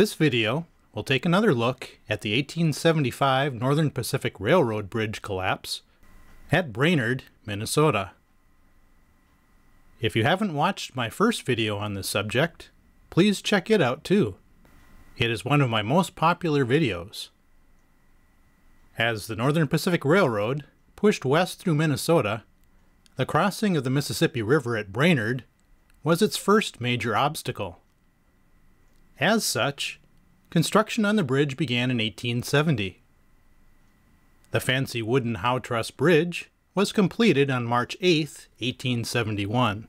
This video will take another look at the 1875 Northern Pacific Railroad Bridge collapse at Brainerd, Minnesota. If you haven't watched my first video on this subject, please check it out too. It is one of my most popular videos. As the Northern Pacific Railroad pushed west through Minnesota, the crossing of the Mississippi River at Brainerd was its first major obstacle. As such, construction on the bridge began in 1870. The fancy wooden Howe Truss Bridge was completed on March 8, 1871.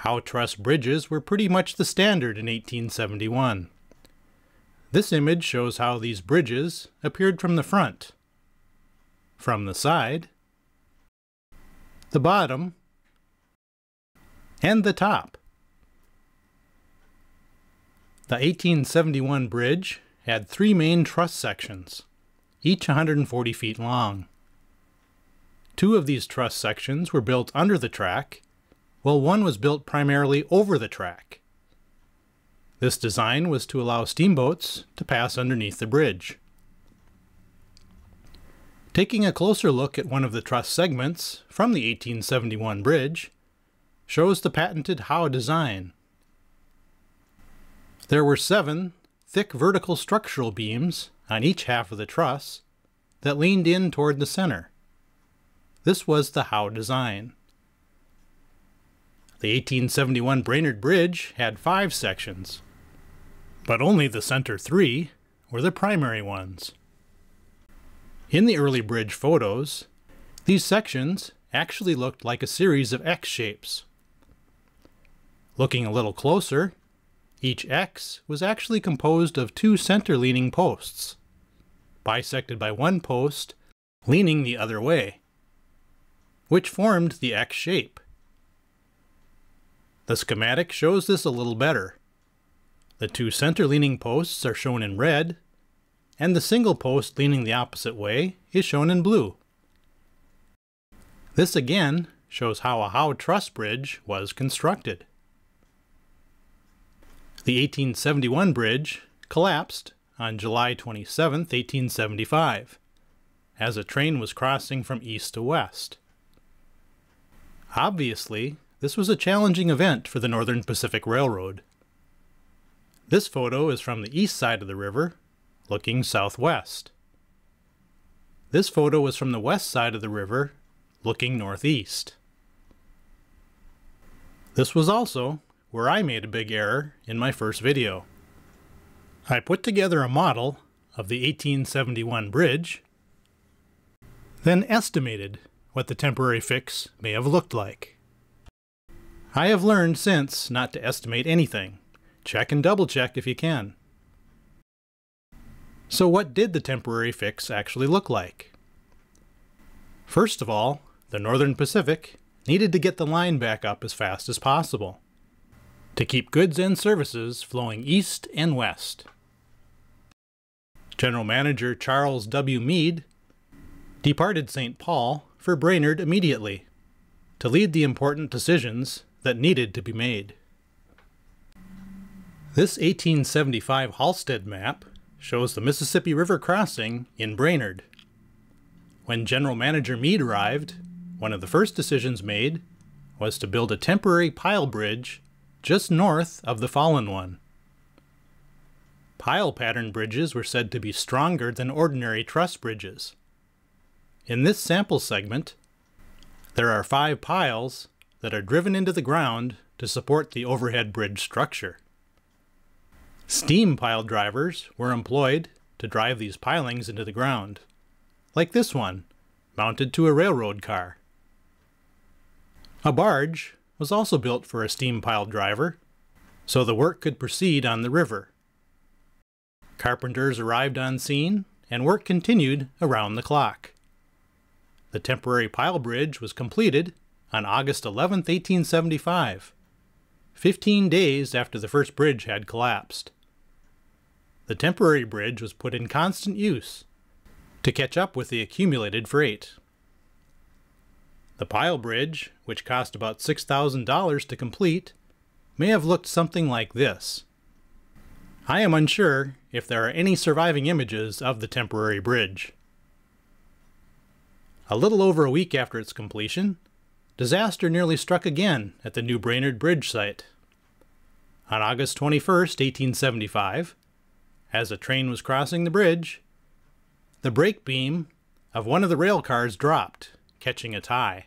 Howe truss bridges were pretty much the standard in 1871. This image shows how these bridges appeared from the front, from the side, the bottom, and the top. The 1871 bridge had three main truss sections, each 140 feet long. Two of these truss sections were built under the track, while one was built primarily over the track. This design was to allow steamboats to pass underneath the bridge. Taking a closer look at one of the truss segments from the 1871 bridge shows the patented Howe design. There were seven thick vertical structural beams on each half of the truss that leaned in toward the center. This was the Howe design. The 1871 Brainerd Bridge had five sections, but only the center three were the primary ones. In the early bridge photos, these sections actually looked like a series of X shapes. Looking a little closer, each X was actually composed of two center-leaning posts, bisected by one post leaning the other way, which formed the X shape. The schematic shows this a little better. The two center-leaning posts are shown in red, and the single post leaning the opposite way is shown in blue. This again shows how a Howe truss bridge was constructed. The 1871 bridge collapsed on July 27, 1875, as a train was crossing from east to west. Obviously, this was a challenging event for the Northern Pacific Railroad. This photo is from the east side of the river, looking southwest. This photo is from the west side of the river, looking northeast. This was also where I made a big error in my first video. I put together a model of the 1871 bridge, then estimated what the temporary fix may have looked like. I have learned since not to estimate anything. Check and double check if you can. So what did the temporary fix actually look like? First of all, the Northern Pacific needed to get the line back up as fast as possible to keep goods and services flowing east and west. General Manager Charles W. Mead departed St. Paul for Brainerd immediately to lead the important decisions that needed to be made. This 1875 Halstead map shows the Mississippi River crossing in Brainerd. When General Manager Mead arrived, one of the first decisions made was to build a temporary pile bridge just north of the fallen one. Pile pattern bridges were said to be stronger than ordinary truss bridges. In this sample segment, there are five piles that are driven into the ground to support the overhead bridge structure. Steam pile drivers were employed to drive these pilings into the ground, like this one, mounted to a railroad car. A barge was also built for a steam pile driver, so the work could proceed on the river. Carpenters arrived on scene, and work continued around the clock. The temporary pile bridge was completed on August 11, 1875, 15 days after the first bridge had collapsed. The temporary bridge was put in constant use to catch up with the accumulated freight. The pile bridge, which cost about $6,000 to complete, may have looked something like this. I am unsure if there are any surviving images of the temporary bridge. A little over a week after its completion, disaster nearly struck again at the New Brainerd Bridge site. On August 21, 1875, as a train was crossing the bridge, the brake beam of one of the rail cars dropped, catching a tie.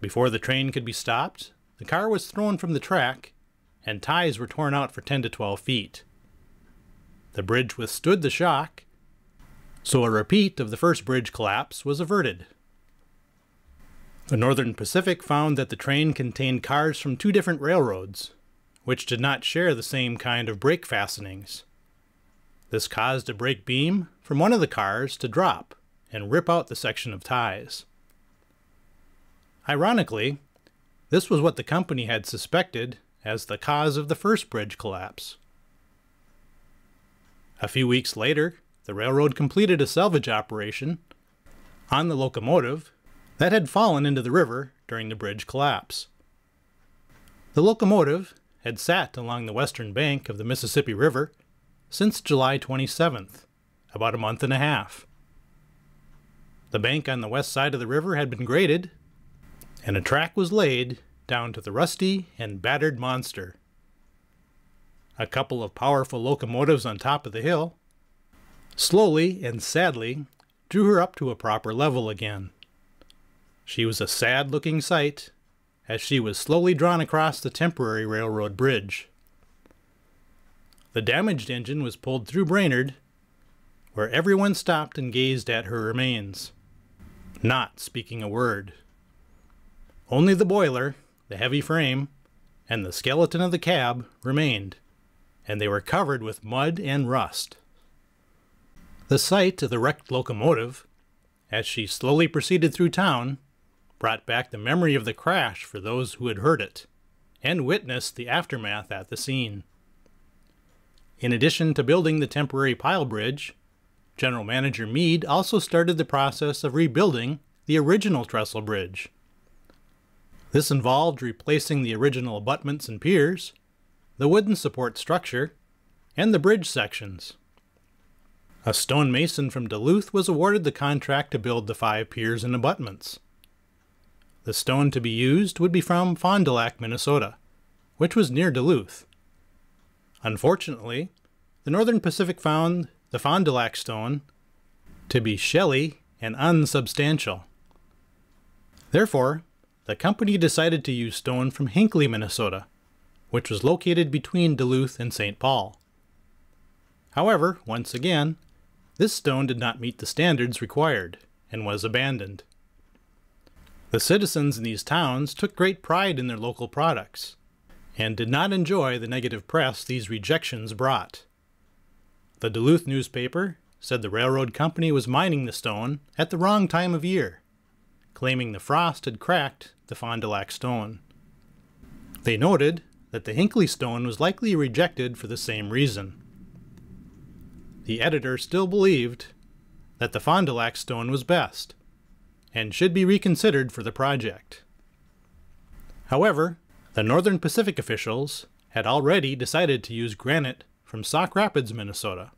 Before the train could be stopped, the car was thrown from the track and ties were torn out for 10 to 12 feet. The bridge withstood the shock, so a repeat of the first bridge collapse was averted. The Northern Pacific found that the train contained cars from two different railroads, which did not share the same kind of brake fastenings. This caused a brake beam from one of the cars to drop and rip out the section of ties. Ironically, this was what the company had suspected as the cause of the first bridge collapse. A few weeks later, the railroad completed a salvage operation on the locomotive that had fallen into the river during the bridge collapse. The locomotive had sat along the western bank of the Mississippi River since July 27th, about a month and a half. The bank on the west side of the river had been graded, and a track was laid down to the rusty and battered monster. A couple of powerful locomotives on top of the hill slowly and sadly drew her up to a proper level again. She was a sad looking sight as she was slowly drawn across the temporary railroad bridge. The damaged engine was pulled through Brainerd, where everyone stopped and gazed at her remains, not speaking a word. Only the boiler, the heavy frame, and the skeleton of the cab remained, and they were covered with mud and rust. The sight of the wrecked locomotive, as she slowly proceeded through town, brought back the memory of the crash for those who had heard it and witnessed the aftermath at the scene. In addition to building the temporary pile bridge, General Manager Mead also started the process of rebuilding the original trestle bridge. This involved replacing the original abutments and piers, the wooden support structure, and the bridge sections. A stonemason from Duluth was awarded the contract to build the five piers and abutments. The stone to be used would be from Fond du Lac, Minnesota, which was near Duluth. Unfortunately, the Northern Pacific found the Fond du Lac stone to be shelly and unsubstantial. Therefore, the company decided to use stone from Hinckley, Minnesota, which was located between Duluth and St. Paul. However, once again, this stone did not meet the standards required and was abandoned. The citizens in these towns took great pride in their local products and did not enjoy the negative press these rejections brought. The Duluth newspaper said the railroad company was mining the stone at the wrong time of year, claiming the frost had cracked the Fond du Lac stone. They noted that the Hinckley stone was likely rejected for the same reason. The editor still believed that the Fond du Lac stone was best and should be reconsidered for the project. However, the Northern Pacific officials had already decided to use granite from Sauk Rapids, Minnesota.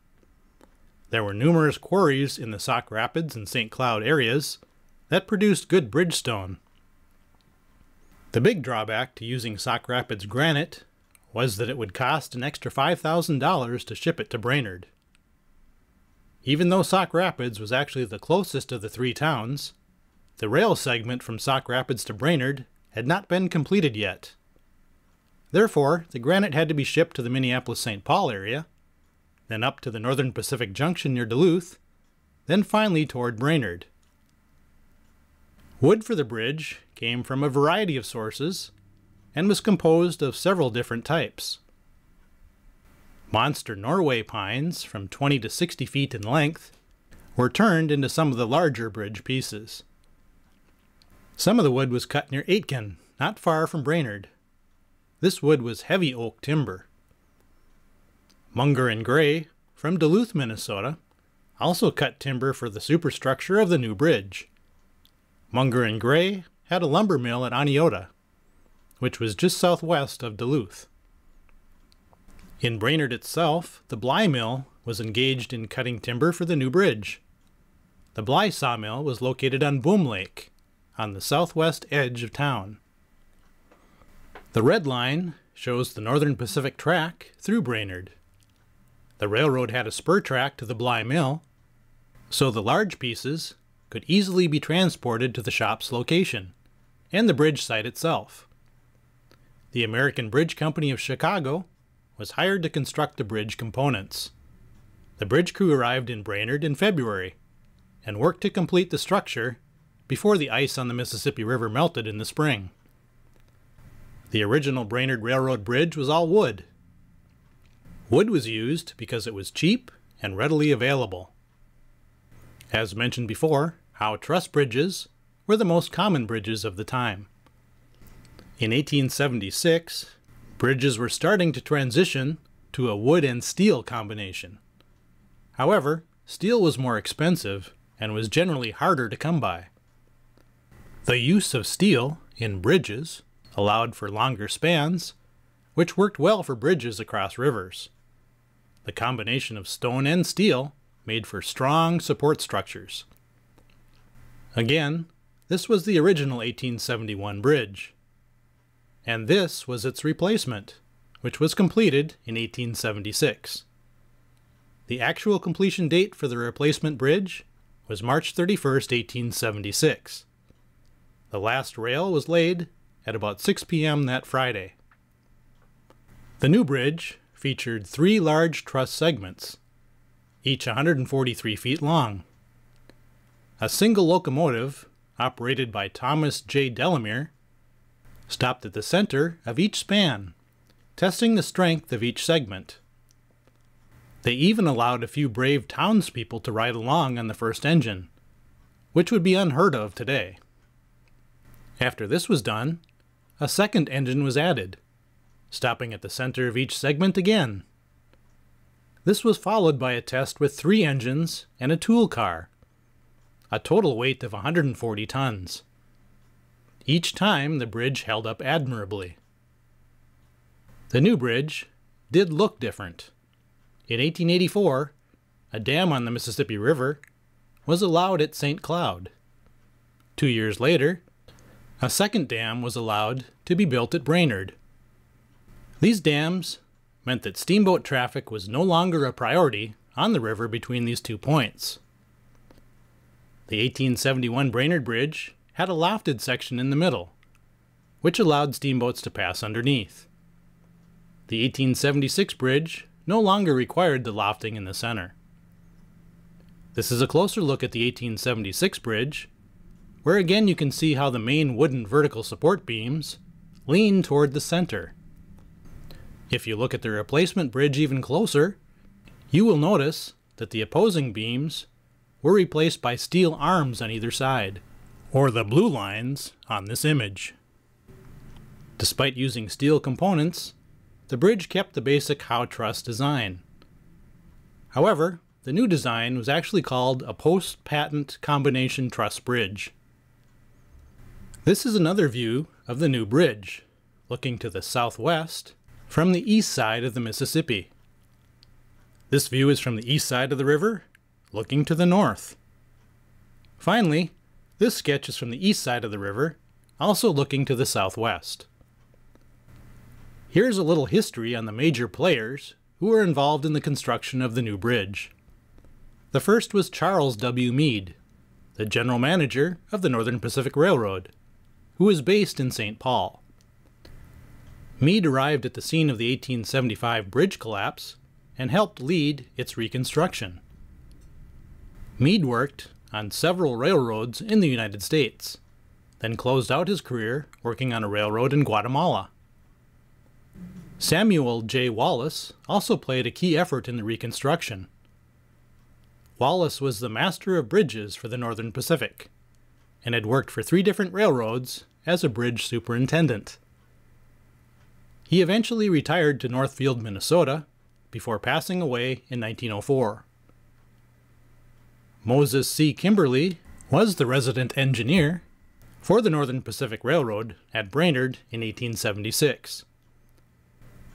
There were numerous quarries in the Sauk Rapids and St. Cloud areas that produced good bridgestone the big drawback to using Sauk Rapids granite was that it would cost an extra $5,000 to ship it to Brainerd. Even though Sauk Rapids was actually the closest of the three towns, the rail segment from Sauk Rapids to Brainerd had not been completed yet. Therefore, the granite had to be shipped to the Minneapolis St. Paul area, then up to the Northern Pacific Junction near Duluth, then finally toward Brainerd. Wood for the bridge came from a variety of sources and was composed of several different types. Monster Norway pines, from 20 to 60 feet in length, were turned into some of the larger bridge pieces. Some of the wood was cut near Aitkin, not far from Brainerd. This wood was heavy oak timber. Munger and Gray, from Duluth, Minnesota, also cut timber for the superstructure of the new bridge. Munger and Gray had a lumber mill at Oneota, which was just southwest of Duluth. In Brainerd itself, the Bly Mill was engaged in cutting timber for the new bridge. The Bly sawmill was located on Boom Lake, on the southwest edge of town. The red line shows the Northern Pacific track through Brainerd. The railroad had a spur track to the Bly Mill, so the large pieces could easily be transported to the shop's location and the bridge site itself. The American Bridge Company of Chicago was hired to construct the bridge components. The bridge crew arrived in Brainerd in February and worked to complete the structure before the ice on the Mississippi River melted in the spring. The original Brainerd Railroad Bridge was all wood. Wood was used because it was cheap and readily available. As mentioned before, Howe truss bridges were the most common bridges of the time. In 1876, bridges were starting to transition to a wood and steel combination. However, steel was more expensive and was generally harder to come by. The use of steel in bridges allowed for longer spans, which worked well for bridges across rivers. The combination of stone and steel made for strong support structures. Again, this was the original 1871 bridge. And this was its replacement, which was completed in 1876. The actual completion date for the replacement bridge was March 31, 1876. The last rail was laid at about 6 p.m. that Friday. The new bridge featured three large truss segments, each 143 feet long. A single locomotive, operated by Thomas J. Delamere, stopped at the center of each span, testing the strength of each segment. They even allowed a few brave townspeople to ride along on the first engine, which would be unheard of today. After this was done, a second engine was added, stopping at the center of each segment again. This was followed by a test with three engines and a tool car, a total weight of 140 tons. Each time the bridge held up admirably. The new bridge did look different. In 1884, a dam on the Mississippi River was allowed at St. Cloud. Two years later, a second dam was allowed to be built at Brainerd. These dams meant that steamboat traffic was no longer a priority on the river between these two points. The 1871 Brainerd Bridge had a lofted section in the middle, which allowed steamboats to pass underneath. The 1876 bridge no longer required the lofting in the center. This is a closer look at the 1876 bridge, where again you can see how the main wooden vertical support beams lean toward the center. If you look at the replacement bridge even closer, you will notice that the opposing beams were replaced by steel arms on either side, or the blue lines on this image. Despite using steel components, the bridge kept the basic Howe truss design. However, the new design was actually called a post-patent combination truss bridge. This is another view of the new bridge, looking to the southwest from the east side of the Mississippi. This view is from the east side of the river, looking to the north. Finally, this sketch is from the east side of the river, also looking to the southwest. Here's a little history on the major players who were involved in the construction of the new bridge. The first was Charles W. Mead, the general manager of the Northern Pacific Railroad who was based in St. Paul. Mead arrived at the scene of the 1875 bridge collapse and helped lead its reconstruction. Mead worked on several railroads in the United States, then closed out his career working on a railroad in Guatemala. Samuel J. Wallace also played a key effort in the reconstruction. Wallace was the master of bridges for the Northern Pacific and had worked for three different railroads as a bridge superintendent. He eventually retired to Northfield, Minnesota, before passing away in 1904. Moses C. Kimberly was the resident engineer for the Northern Pacific Railroad at Brainerd in 1876.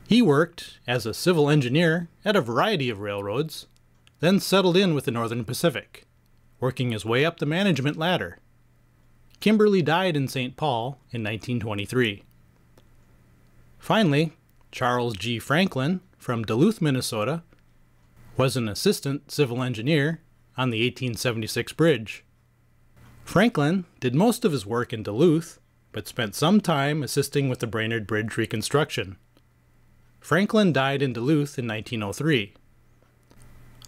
He worked as a civil engineer at a variety of railroads, then settled in with the Northern Pacific, working his way up the management ladder. Kimberly died in St. Paul in 1923. Finally, Charles G. Franklin from Duluth, Minnesota, was an assistant civil engineer on the 1876 bridge. Franklin did most of his work in Duluth, but spent some time assisting with the Brainerd Bridge reconstruction. Franklin died in Duluth in 1903.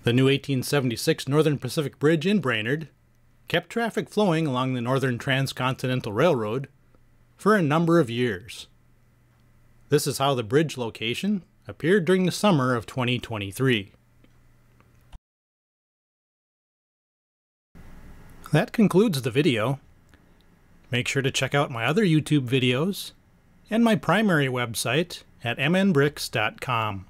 The new 1876 Northern Pacific Bridge in Brainerd kept traffic flowing along the Northern Transcontinental Railroad for a number of years. This is how the bridge location appeared during the summer of 2023. That concludes the video. Make sure to check out my other YouTube videos and my primary website at mnbricks.com.